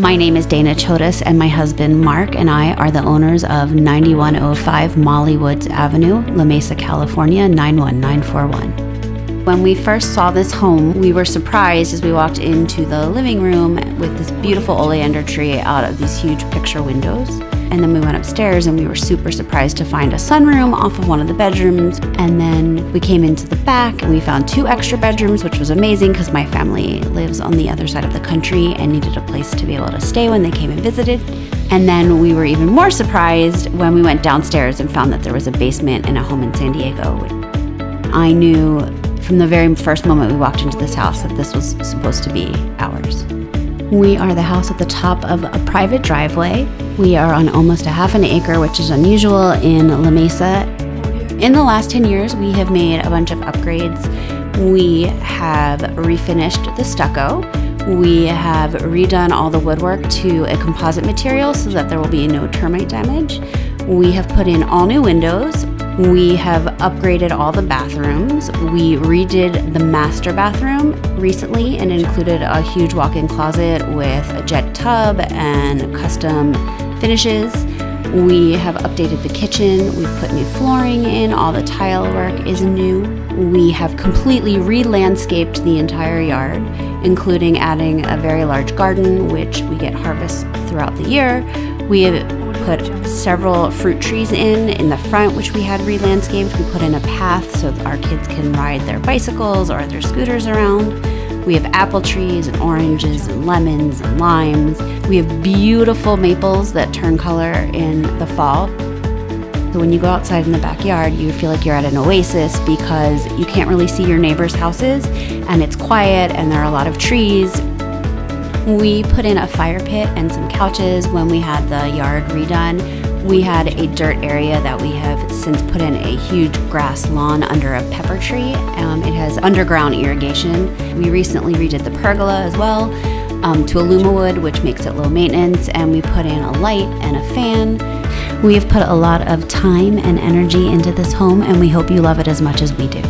My name is Dana Chodas, and my husband Mark and I are the owners of 9105 Molly Woods Avenue, La Mesa, California 91941. When we first saw this home, we were surprised as we walked into the living room with this beautiful oleander tree out of these huge picture windows. And then we went upstairs and we were super surprised to find a sunroom off of one of the bedrooms. And then we came into the back and we found two extra bedrooms, which was amazing because my family lives on the other side of the country and needed a place to be able to stay when they came and visited. And then we were even more surprised when we went downstairs and found that there was a basement in a home in San Diego. I knew from the very first moment we walked into this house that this was supposed to be ours. We are the house at the top of a private driveway. We are on almost a half an acre, which is unusual in La Mesa. In the last 10 years, we have made a bunch of upgrades. We have refinished the stucco. We have redone all the woodwork to a composite material so that there will be no termite damage. We have put in all new windows, we have upgraded all the bathrooms. We redid the master bathroom recently and included a huge walk in closet with a jet tub and custom finishes. We have updated the kitchen. We've put new flooring in. All the tile work is new. We have completely re landscaped the entire yard, including adding a very large garden, which we get harvests throughout the year. We have put several fruit trees in in the front, which we had re-landscaped. We put in a path so our kids can ride their bicycles or their scooters around. We have apple trees and oranges and lemons and limes. We have beautiful maples that turn color in the fall. So when you go outside in the backyard, you feel like you're at an oasis because you can't really see your neighbors' houses and it's quiet and there are a lot of trees we put in a fire pit and some couches when we had the yard redone. We had a dirt area that we have since put in a huge grass lawn under a pepper tree. Um, it has underground irrigation. We recently redid the pergola as well um, to Alumawood, which makes it low maintenance, and we put in a light and a fan. We have put a lot of time and energy into this home, and we hope you love it as much as we do.